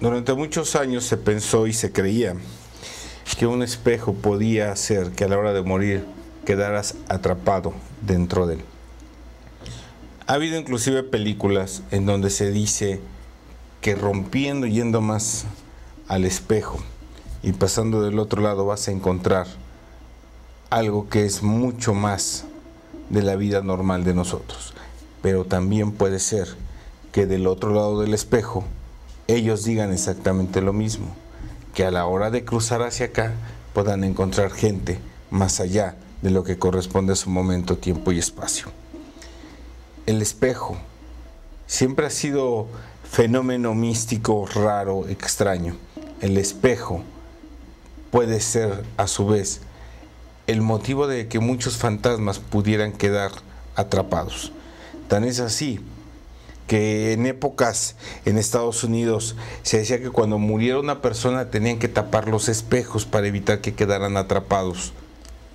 Durante muchos años se pensó y se creía que un espejo podía hacer que a la hora de morir quedaras atrapado dentro de él. Ha habido inclusive películas en donde se dice que rompiendo, yendo más al espejo y pasando del otro lado vas a encontrar algo que es mucho más de la vida normal de nosotros. Pero también puede ser que del otro lado del espejo ellos digan exactamente lo mismo, que a la hora de cruzar hacia acá puedan encontrar gente más allá de lo que corresponde a su momento, tiempo y espacio. El espejo siempre ha sido fenómeno místico, raro, extraño. El espejo puede ser a su vez el motivo de que muchos fantasmas pudieran quedar atrapados. Tan es así que en épocas en Estados Unidos se decía que cuando muriera una persona tenían que tapar los espejos para evitar que quedaran atrapados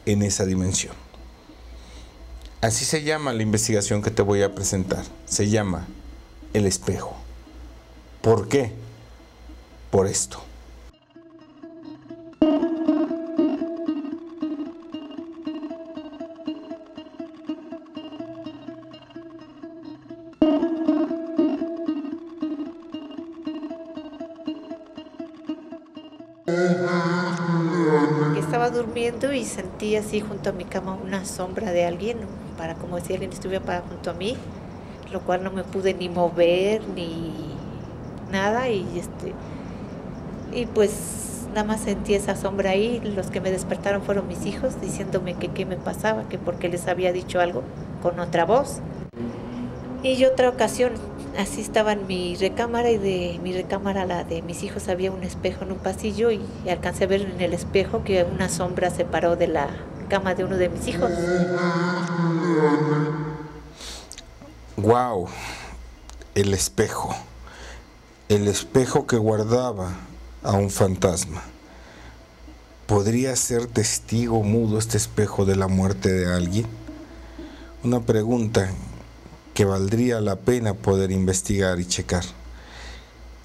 en esa dimensión. Así se llama la investigación que te voy a presentar. Se llama el espejo. ¿Por qué? Por esto. Estaba durmiendo y sentí así junto a mi cama una sombra de alguien, para como si alguien estuviera para junto a mí, lo cual no me pude ni mover ni nada y este y pues nada más sentí esa sombra ahí, los que me despertaron fueron mis hijos diciéndome que qué me pasaba, que porque les había dicho algo con otra voz. Y otra ocasión así estaba en mi recámara y de mi recámara la de mis hijos había un espejo en un pasillo y alcancé a ver en el espejo que una sombra se paró de la cama de uno de mis hijos. Wow, el espejo. El espejo que guardaba a un fantasma. ¿Podría ser testigo mudo este espejo de la muerte de alguien? Una pregunta que valdría la pena poder investigar y checar.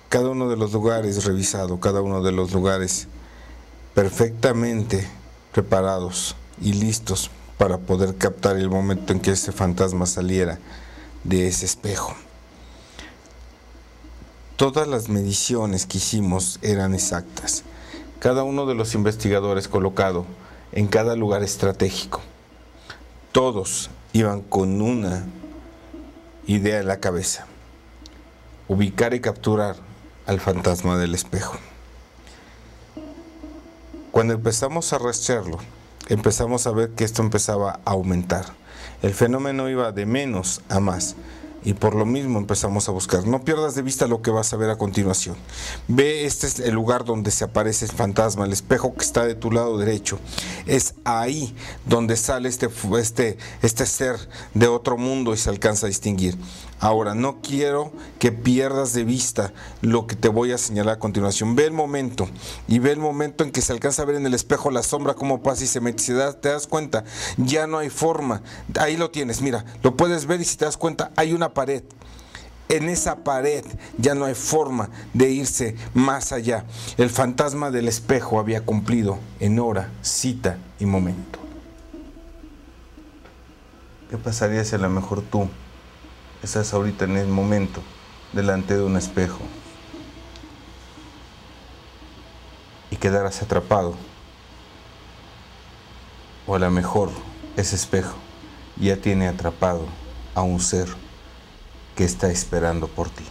Cada uno de los lugares revisado, cada uno de los lugares perfectamente preparados y listos para poder captar el momento en que ese fantasma saliera de ese espejo. Todas las mediciones que hicimos eran exactas. Cada uno de los investigadores colocado en cada lugar estratégico. Todos iban con una idea en la cabeza. Ubicar y capturar al fantasma del espejo. Cuando empezamos a rastrearlo, empezamos a ver que esto empezaba a aumentar. El fenómeno iba de menos a más y por lo mismo empezamos a buscar. No pierdas de vista lo que vas a ver a continuación. Ve, este es el lugar donde se aparece el fantasma, el espejo que está de tu lado derecho. Es ahí donde sale este, este, este ser de otro mundo y se alcanza a distinguir. Ahora, no quiero que pierdas de vista lo que te voy a señalar a continuación. Ve el momento y ve el momento en que se alcanza a ver en el espejo la sombra como pasa y se mete. Si te das cuenta, ya no hay forma. Ahí lo tienes, mira, lo puedes ver y si te das cuenta, hay una pared. En esa pared ya no hay forma de irse más allá. El fantasma del espejo había cumplido en hora, cita y momento. ¿Qué pasaría si a lo mejor tú estás ahorita en el momento delante de un espejo y quedaras atrapado? O a lo mejor ese espejo ya tiene atrapado a un ser que está esperando por ti.